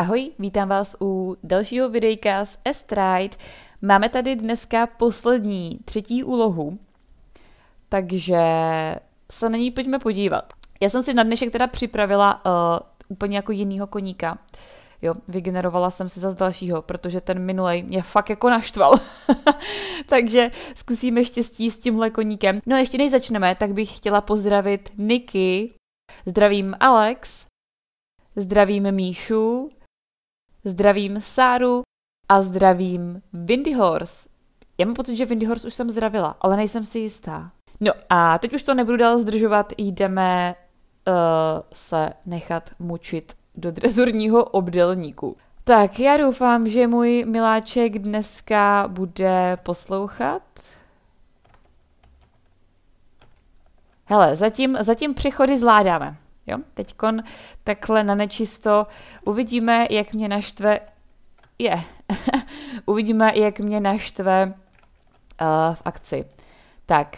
Ahoj, vítám vás u dalšího videjka z Estride. Máme tady dneska poslední, třetí úlohu, takže se na ní pojďme podívat. Já jsem si na dnešek teda připravila uh, úplně jako jinýho koníka. Jo, vygenerovala jsem si zase dalšího, protože ten minulej mě fakt jako naštval. Takže zkusíme štěstí s tímhle koníkem. No a ještě než začneme, tak bych chtěla pozdravit Niky. Zdravím Alex. Zdravím Míšu. Zdravím Sáru. A zdravím Windy Horse. Já mám pocit, že Windy Horse už jsem zdravila, ale nejsem si jistá. No a teď už to nebudu dál zdržovat, jdeme uh, se nechat mučit do drezurního obdelníku. Tak, já doufám, že můj miláček dneska bude poslouchat. Hele, zatím, zatím přechody zvládáme. Jo? Teďkon takhle na nečisto uvidíme, jak mě naštve... Je. Uvidíme, jak mě naštve uh, v akci. Tak,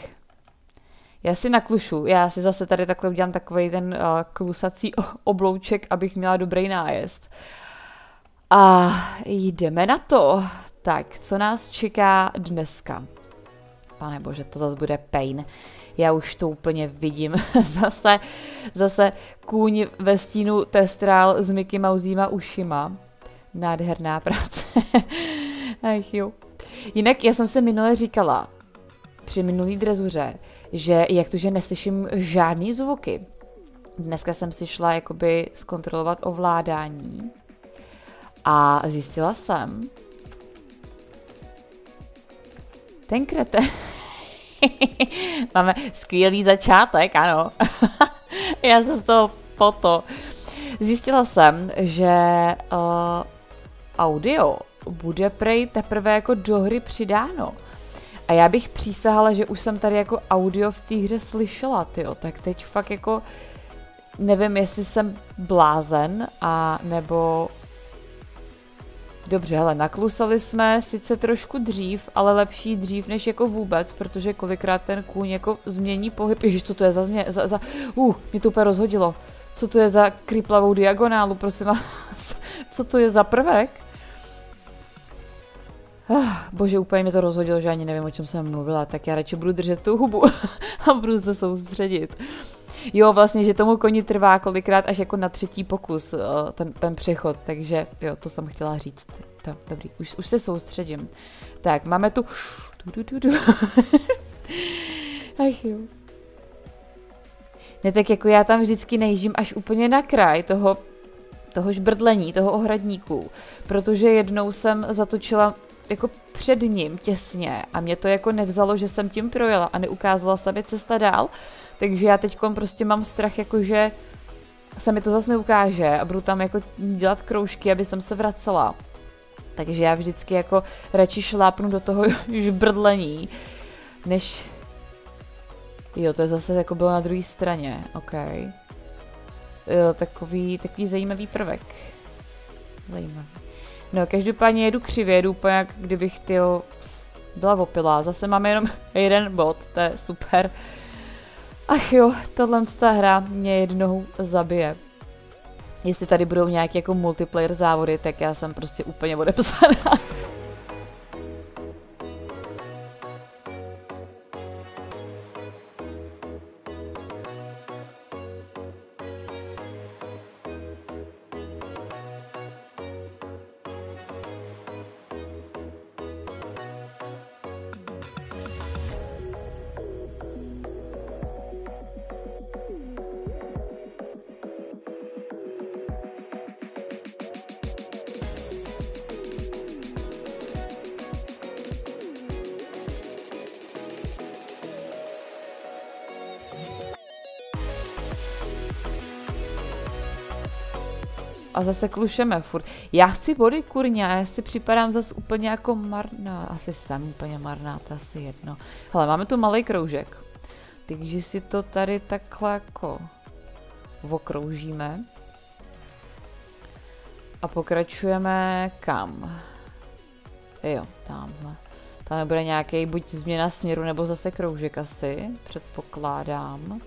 já si naklušu, já si zase tady takhle udělám takový ten uh, klusací oblouček, abych měla dobrý nájezd. A jdeme na to. Tak, co nás čeká dneska? Pane bože, to zase bude pain. Já už to úplně vidím. zase, zase kůň ve stínu testrál s Mickey Mousíma ušima. Nádherná práce. Ach jo. Jinak já jsem se minule říkala, při minulý drezuře, že jak to, že neslyším žádný zvuky. Dneska jsem si šla jakoby zkontrolovat ovládání a zjistila jsem, ten krete. Máme skvělý začátek, ano. Já se z toho poto. Zjistila jsem, že uh, audio bude prej teprve jako do hry přidáno. A já bych přísahala, že už jsem tady jako audio v té hře slyšela, tyjo. Tak teď fakt jako nevím, jestli jsem blázen a nebo Dobře, hele, naklusali jsme sice trošku dřív, ale lepší dřív než jako vůbec, protože kolikrát ten kůň jako změní pohyb. Ježiš, co to je za změ... Za, za... Uh, mě to úplně rozhodilo. Co to je za kriplavou diagonálu, prosím vás? Co to je za prvek? Oh, bože, úplně mi to rozhodilo, že ani nevím, o čem jsem mluvila, tak já radši budu držet tu hubu a budu se soustředit. Jo, vlastně, že tomu koni trvá kolikrát až jako na třetí pokus eh, ten, ten přechod, takže jo, to jsem chtěla říct. To, dobrý, už, už se soustředím. Tak, máme tu... Du, du, du, du. Ach jo. Ne, tak jako já tam vždycky nejžím až úplně na kraj toho, toho žbrdlení, toho ohradníku, protože jednou jsem zatočila jako před ním těsně a mě to jako nevzalo, že jsem tím projela a neukázala se mi cesta dál, takže já teď prostě mám strach, jako že se mi to zase neukáže a budu tam jako dělat kroužky, aby jsem se vracela. Takže já vždycky jako radši šlápnu do toho žbrdlení, než... Jo, to je zase jako bylo na druhé straně, ok. Jo, takový, takový zajímavý prvek. Zajímavý. No, každopádně jedu křivě, jedu úplně jak kdybych tyjo, byla opilá. Zase máme jenom jeden bod, to je super. Ach jo, tahle hra mě jednou zabije. Jestli tady budou nějaké jako multiplayer závody, tak já jsem prostě úplně odepsaná. A zase klušeme furt. Já chci body, kurňa, já si připadám zase úplně jako marná. Asi jsem úplně marná, to asi jedno. Hele, máme tu malý kroužek. Takže si to tady takhle jako okroužíme. A pokračujeme kam? Jo, tamhle. Tam bude nějaký buď změna směru, nebo zase kroužek asi, předpokládám.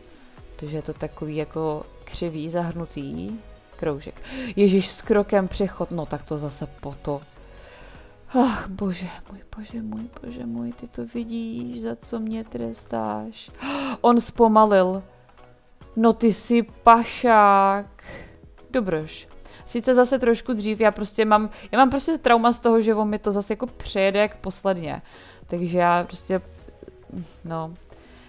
Takže je to takový jako křivý, zahrnutý kroužek. Ježíš s krokem přechod, no tak to zase po to. Ach, bože můj, bože můj, bože můj, ty to vidíš, za co mě trestáš. On zpomalil. No ty jsi pašák. Dobroš. Sice zase trošku dřív, já prostě mám, já mám prostě trauma z toho, že on mi to zase jako přejede jak posledně. Takže já prostě, no,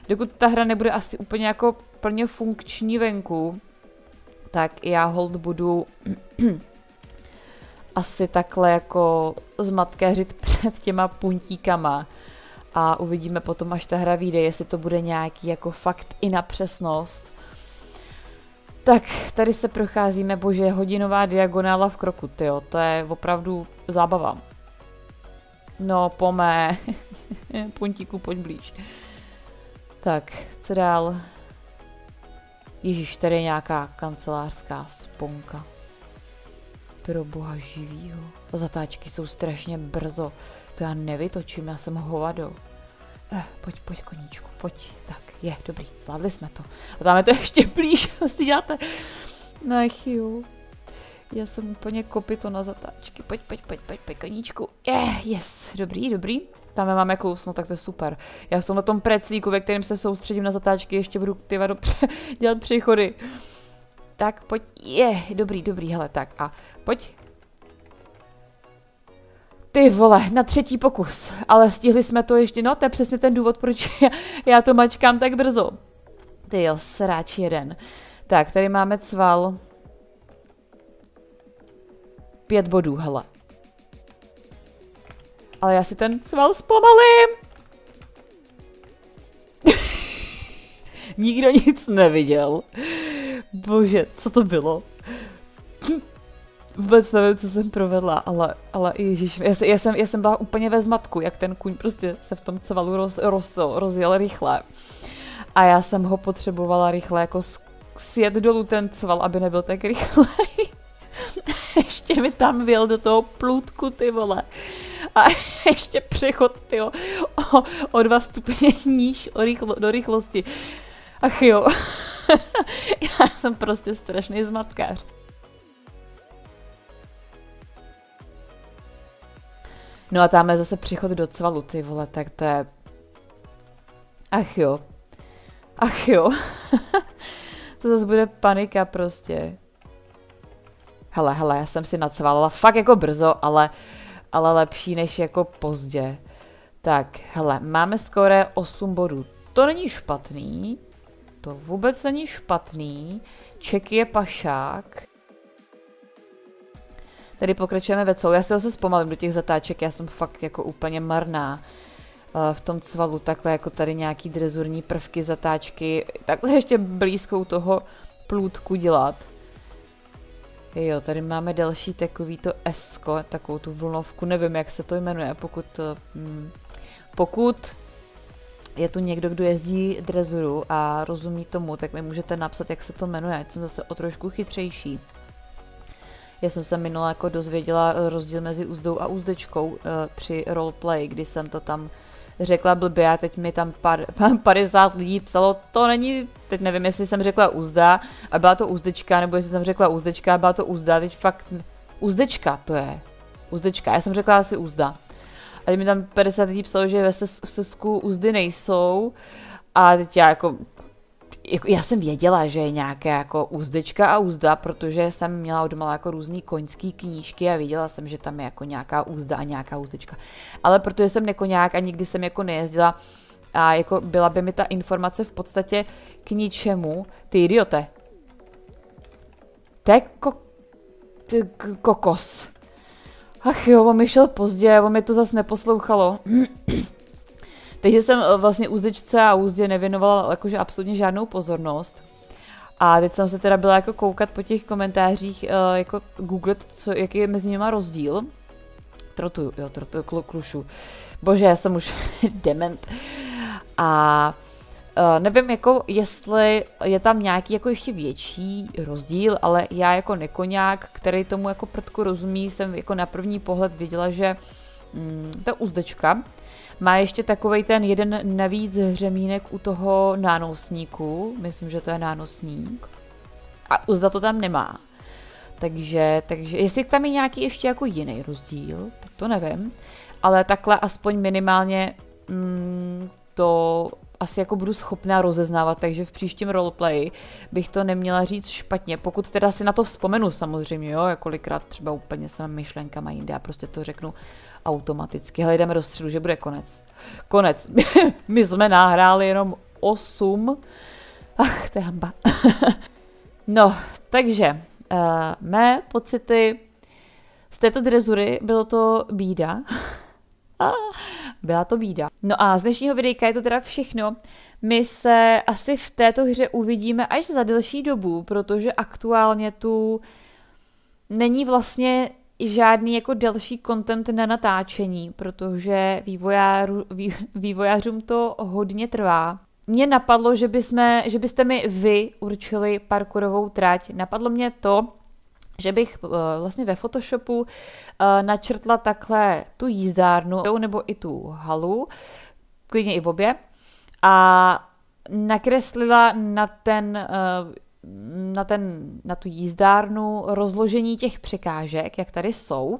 dokud ta hra nebude asi úplně jako plně funkční venku, tak já hold budu asi takhle jako zmatkéřit před těma puntíkama a uvidíme potom, až ta hra vyjde, jestli to bude nějaký jako fakt i na přesnost. Tak, tady se procházíme, bože, hodinová diagonála v kroku, tyjo, to je opravdu zábava. No, pomé. Puntíku, pojď blíž. Tak, co dál? Ježíš, tady je nějaká kancelářská sponka. Pro boha živýho. Zatáčky jsou strašně brzo. To já nevytočím, já jsem hovado. Eh, pojď, pojď koníčku, pojď. Tak, je, dobrý, zvládli jsme to. A tam je to ještě blíž, si děláte. Nech jo. Já jsem úplně kopito na zatáčky. Pojď, pojď, pojď, pojď, pojď, koníčku. Yeah, yes, dobrý, dobrý. Tam máme klus, no tak to je super. Já v tomhle tom preclíku, ve kterém se soustředím na zatáčky, ještě budu ty vado dělat přechody. Tak pojď, je, dobrý, dobrý, hele, tak a pojď. Ty vole, na třetí pokus, ale stihli jsme to ještě, no to je přesně ten důvod, proč já, já to mačkám tak brzo. Ty jo, sráč jeden. Tak, tady máme cval. Pět bodů, hele. Ale já si ten cval zpomalím. Nikdo nic neviděl. Bože, co to bylo? Vůbec nevím, co jsem provedla, ale, ale ježiš, já, já, jsem, já jsem byla úplně ve zmatku, jak ten kuň prostě se v tom cvalu roz, roz, rozjel rychle. A já jsem ho potřebovala rychle jako sjet dolů ten cval, aby nebyl tak rychlej. ještě mi tam vyjel do toho plůtku, ty vole. A ještě přechod, ty o, o dva stupně níž o rychlo, do rychlosti. Ach jo. Já jsem prostě strašný zmatkář. No a tam je zase příchod do cvalu, ty vole, tak to je... Ach jo. Ach jo. to zase bude panika prostě. Hele, hele, já jsem si nacvalila fakt jako brzo, ale, ale lepší než jako pozdě. Tak, hele, máme skoro 8 bodů. To není špatný. To vůbec není špatný. Ček je pašák. Tady pokračujeme ve celou. Já se zase zpomalím do těch zatáček, já jsem fakt jako úplně marná uh, v tom cvalu, takhle jako tady nějaký drezurní prvky, zatáčky, takhle ještě blízkou toho plůtku dělat. Jo, tady máme další takový to esko, takovou tu vlnovku, nevím, jak se to jmenuje, pokud, hm, pokud je tu někdo, kdo jezdí drezuru a rozumí tomu, tak mi můžete napsat, jak se to jmenuje, ať jsem zase o trošku chytřejší. Já jsem se minule jako dozvěděla rozdíl mezi úzdou a úzdečkou uh, při roleplay, kdy jsem to tam řekla blbě a teď mi tam par, 50 lidí psalo, to není, teď nevím, jestli jsem řekla úzda a byla to úzdečka, nebo jestli jsem řekla úzdečka a byla to úzda, teď fakt, úzdečka to je, úzdečka, já jsem řekla asi úzda. A teď mi tam 50 lidí psalo, že ve sesku úzdy nejsou a teď já jako jako, já jsem věděla, že je nějaké jako úzdečka a úzda, protože jsem měla odmala jako různé koňské knížky a věděla jsem, že tam je jako nějaká úzda a nějaká úzdečka. Ale protože jsem nekoňák a nikdy jsem jako nejezdila a jako byla by mi ta informace v podstatě k ničemu. Ty idiote. To je ko- ty kokos. Ach jo, on mi šel pozdě, on mi to zase neposlouchalo. Takže jsem eh, vlastně úzdečce a úzdě nevěnovala jakože absolutně žádnou pozornost. A teď jsem se teda byla jako koukat po těch komentářích, uh, jako googlet, co, jaký je mezi nimi rozdíl. Trotu, jo, trotu, klu, klušu. Bože, já jsem už dement. A uh, nevím, jako jestli je tam nějaký jako ještě větší rozdíl, ale já jako nekoňák, který tomu jako prdku rozumí, jsem jako na první pohled viděla, že mm, ta úzdečka má ještě takový ten jeden navíc hřemínek u toho nánosníku. Myslím, že to je nánosník. A Uzda to tam nemá. Takže, takže jestli tam je nějaký ještě jako jiný rozdíl, tak to nevím. Ale takhle aspoň minimálně mm, to asi jako budu schopná rozeznávat, takže v příštím roleplay bych to neměla říct špatně, pokud teda si na to vzpomenu samozřejmě, jo, kolikrát třeba úplně s myšlenkama jinde, já prostě to řeknu automaticky. Hele, jdeme do středu, že bude konec. Konec. My jsme nahráli jenom 8. Ach, to je hamba. no, takže uh, mé pocity z této drezury bylo to bída. Byla to bída. No a z dnešního videjka je to teda všechno. My se asi v této hře uvidíme až za delší dobu, protože aktuálně tu není vlastně žádný jako další content na natáčení, protože vývojářů, vý, vývojářům to hodně trvá. Mně napadlo, že, bysme, že byste mi vy určili parkourovou trať. Napadlo mě to, že bych uh, vlastně ve Photoshopu uh, načrtla takhle tu jízdárnu nebo i tu halu, klidně i v obě, a nakreslila na ten, uh, na, ten, na tu jízdárnu rozložení těch překážek, jak tady jsou.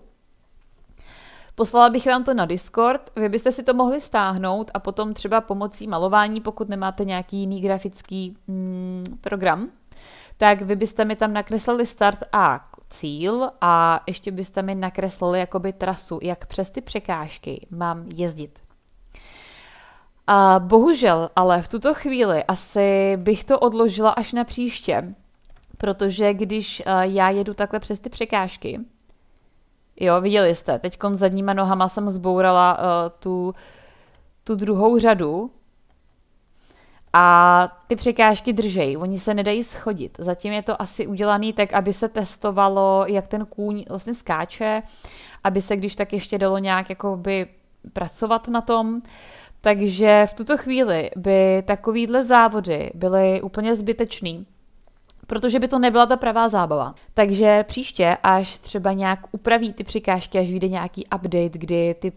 Poslala bych vám to na Discord, vy byste si to mohli stáhnout a potom třeba pomocí malování, pokud nemáte nějaký jiný grafický mm, program, tak vy byste mi tam nakreslili start a cíl a ještě byste mi nakreslili jakoby trasu, jak přes ty překážky mám jezdit. A bohužel, ale v tuto chvíli asi bych to odložila až na příště, protože když uh, já jedu takhle přes ty překážky, jo, viděli jste, teď zadníma nohama jsem zbourala uh, tu, tu druhou řadu, a ty překážky držej, oni se nedají schodit. Zatím je to asi udělaný tak, aby se testovalo, jak ten kůň vlastně skáče, aby se když tak ještě dalo nějak jakoby pracovat na tom. Takže v tuto chvíli by takovýhle závody byly úplně zbytečný, protože by to nebyla ta pravá zábava. Takže příště, až třeba nějak upraví ty překážky, až vyjde nějaký update, kdy ty,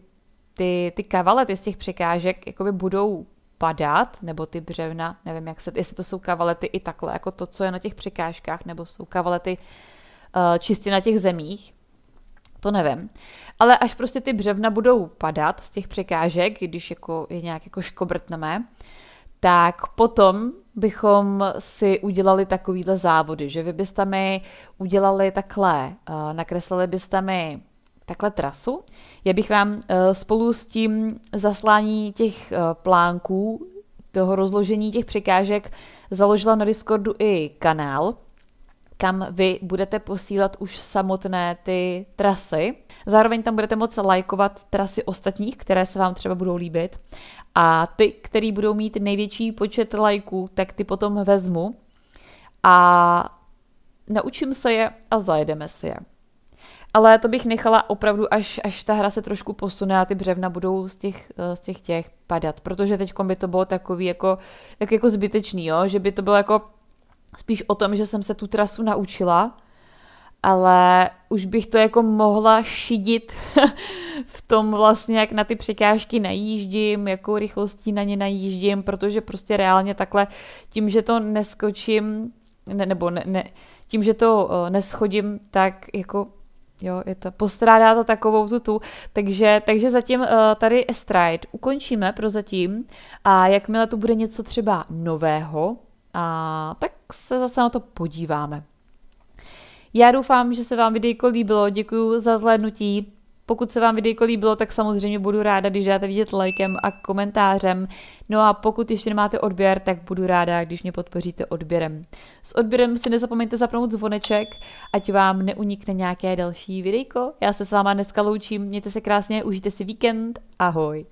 ty, ty kavalety z těch překážek jakoby budou padat, nebo ty břevna, nevím, jak se, jestli to jsou kavalety i takhle, jako to, co je na těch překážkách, nebo jsou kavalety uh, čistě na těch zemích, to nevím. Ale až prostě ty břevna budou padat z těch překážek, když jako je nějak jako škobrtneme, tak potom bychom si udělali takovýhle závody, že vy byste mi udělali takhle, uh, nakreslili byste mi takhle trasu. Já bych vám uh, spolu s tím zaslání těch uh, plánků, toho rozložení těch překážek, založila na Discordu i kanál, kam vy budete posílat už samotné ty trasy. Zároveň tam budete moct lajkovat trasy ostatních, které se vám třeba budou líbit. A ty, který budou mít největší počet lajků, tak ty potom vezmu a naučím se je a zajedeme si je ale to bych nechala opravdu, až, až ta hra se trošku posune a ty břevna budou z těch, eh, z těch těch padat, protože teď by to bylo takový jako, tak jako zbytečný, jo? že by to bylo jako spíš o tom, že jsem se tu trasu naučila, ale už bych to jako mohla šidit v tom vlastně, jak na ty překážky najíždím, jakou rychlostí na ně najíždím, protože prostě reálně takhle tím, že to neskočím, ne, nebo ne, ne, tím, že to uh, neschodím, tak jako Jo, je to, postrádá to takovou tutu, takže, takže zatím uh, tady Stride ukončíme prozatím. A jakmile tu bude něco třeba nového, a tak se zase na to podíváme. Já doufám, že se vám videjko líbilo, děkuji za zhlédnutí, pokud se vám videjko líbilo, tak samozřejmě budu ráda, když dáte vidět lajkem a komentářem. No a pokud ještě nemáte odběr, tak budu ráda, když mě podpoříte odběrem. S odběrem si nezapomeňte zapnout zvoneček, ať vám neunikne nějaké další videjko. Já se s váma dneska loučím, mějte se krásně, užijte si víkend, ahoj.